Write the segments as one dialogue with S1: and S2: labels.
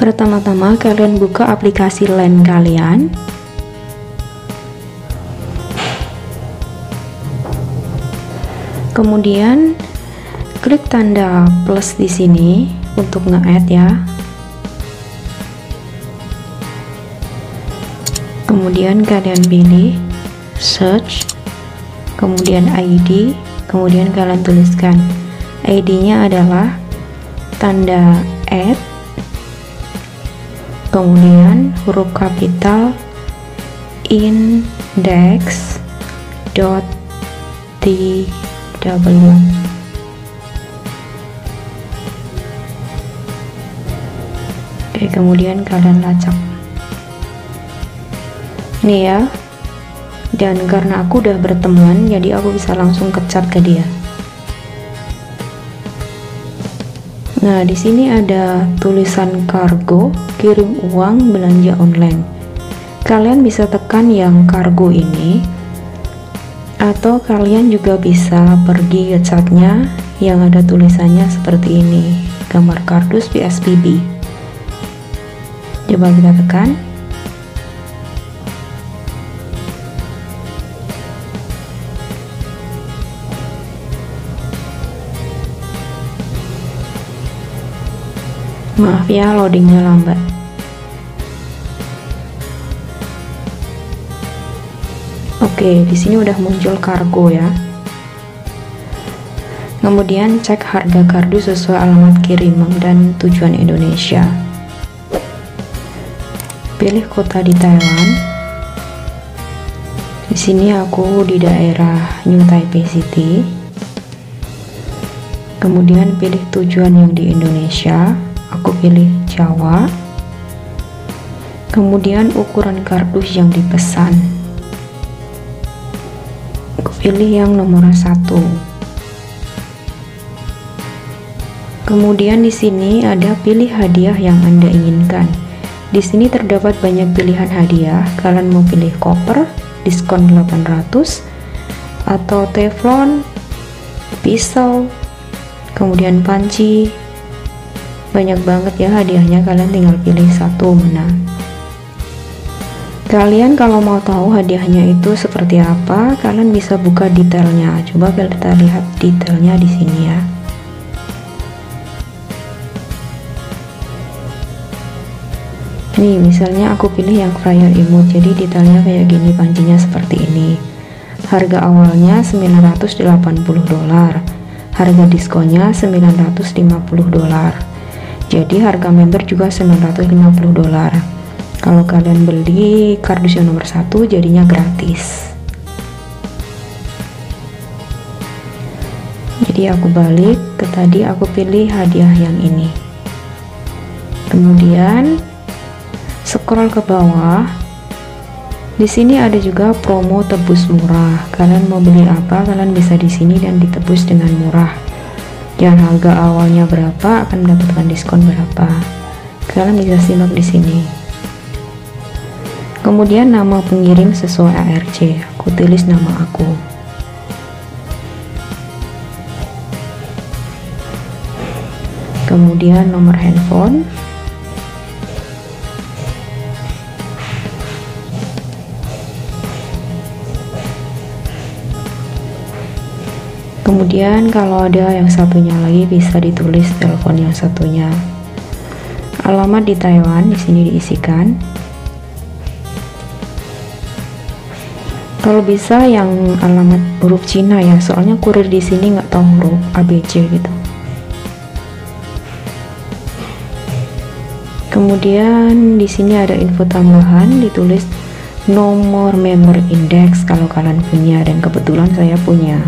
S1: Pertama-tama kalian buka aplikasi LAN kalian. Kemudian klik tanda plus di sini untuk nge-add ya. Kemudian kalian pilih search, kemudian ID, kemudian kalian tuliskan ID-nya adalah tanda add, kemudian huruf kapital index dot tw Oke, kemudian kalian lacak. Ini ya. Dan karena aku udah berteman, jadi aku bisa langsung kecat ke dia. Nah, di sini ada tulisan kargo, kirim uang, belanja online. Kalian bisa tekan yang kargo ini atau kalian juga bisa pergi ke chatnya yang ada tulisannya seperti ini, gambar kardus PSBB. Coba kita tekan. Maaf ya loadingnya lambat. Oke, di sini udah muncul kargo ya. Kemudian cek harga kardus sesuai alamat kirim dan tujuan Indonesia. Pilih kota di Taiwan. Di sini aku di daerah New Taipei City. Kemudian pilih tujuan yang di Indonesia aku pilih Jawa. Kemudian ukuran kardus yang dipesan. Aku pilih yang nomor satu. Kemudian di sini ada pilih hadiah yang anda inginkan. Di sini terdapat banyak pilihan hadiah. Kalian mau pilih koper diskon 800 atau teflon pisau kemudian panci banyak banget ya hadiahnya kalian tinggal pilih satu mana kalian kalau mau tahu hadiahnya itu seperti apa kalian bisa buka detailnya. Coba kita lihat detailnya di sini ya. Nih misalnya aku pilih yang fryer imut jadi detailnya kayak gini pancinya seperti ini. Harga awalnya 980 dolar harga diskonnya 950 dolar jadi harga member juga 950 dolar. Kalau kalian beli kardus yang nomor satu jadinya gratis. Jadi aku balik ke tadi aku pilih hadiah yang ini. Kemudian scroll ke bawah. Di sini ada juga promo tebus murah. Kalian mau beli apa kalian bisa di sini dan ditebus dengan murah yang harga awalnya berapa akan mendapatkan diskon berapa? Kalian bisa simak di sini. Kemudian nama pengirim sesuai ARC aku tulis nama aku. Kemudian nomor handphone kemudian kalau ada yang satunya lagi bisa ditulis telepon yang satunya. Alamat di Taiwan di sini diisikan. Kalau bisa yang alamat huruf Cina ya soalnya kurir di sini nggak tahu huruf ABC gitu. Kemudian di sini ada info tambahan ditulis nomor member index kalau kalian punya dan kebetulan saya punya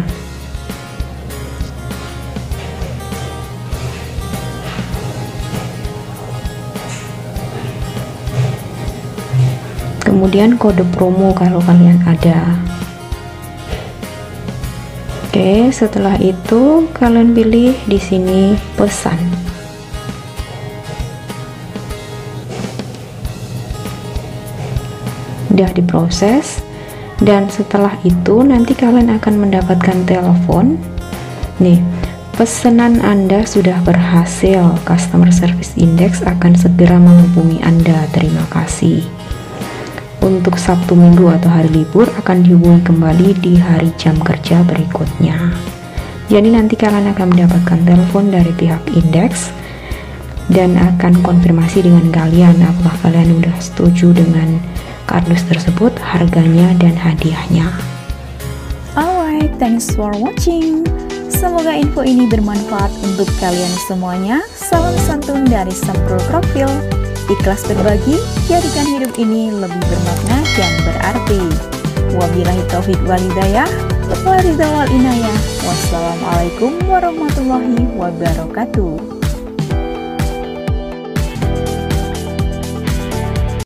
S1: kemudian kode promo kalau kalian ada Oke, setelah itu kalian pilih di sini pesan. Udah diproses dan setelah itu nanti kalian akan mendapatkan telepon. Nih, Pesanan Anda sudah berhasil. Customer Service Index akan segera menghubungi Anda. Terima kasih. Untuk Sabtu, Minggu, atau hari libur akan dihubungi kembali di hari jam kerja berikutnya. Jadi nanti kalian akan mendapatkan telepon dari pihak Index dan akan konfirmasi dengan kalian apakah kalian sudah setuju dengan kardus tersebut, harganya dan hadiahnya.
S2: Alright, thanks for watching. Semoga info ini bermanfaat untuk kalian semuanya. Salam santun dari Sampro Profil. Ikhlas berbagi, jadikan hidup ini lebih bermakna dan berarti. Wabillahi taufiq walidayah, waridawal inayah. Wassalamualaikum warahmatullahi wabarakatuh.